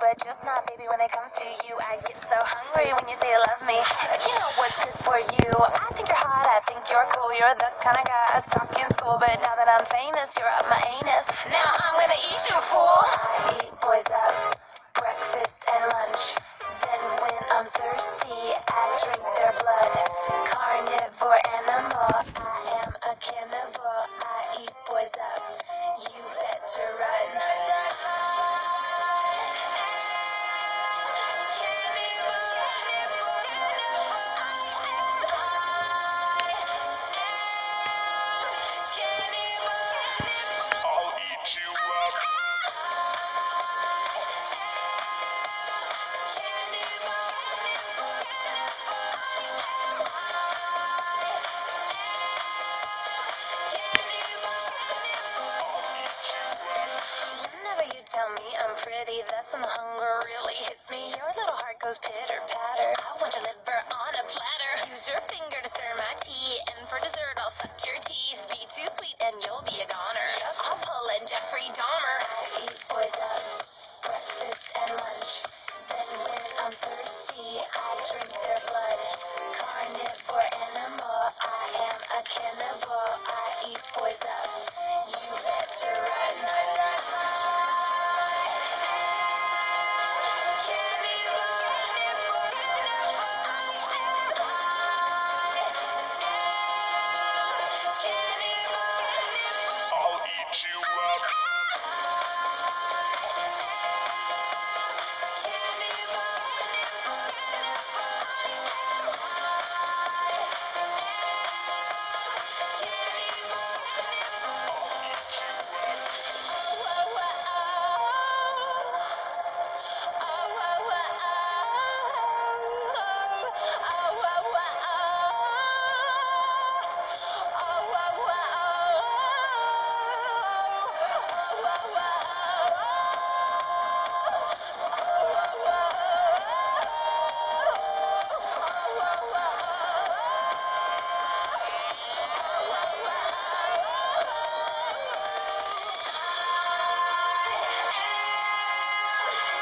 but just not, baby, when it comes to you. I get so hungry when you say you love me. You know what's good for you. I think you're hot, I think you're cool. You're the kind of guy I'd stalk in school, but now that I'm famous, you're up my anus. Now I'm gonna eat you, fool. I eat boys up, breakfast and lunch. Then when I'm thirsty, I drink I'm that's when the hunger really hits me. Your little heart goes pitter patter. I want your liver on a platter. Use your finger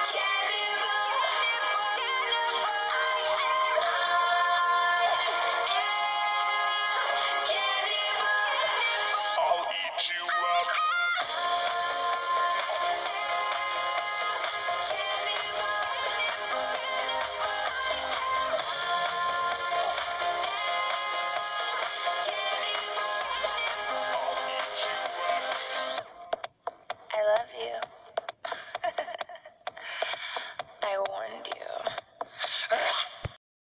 shadow.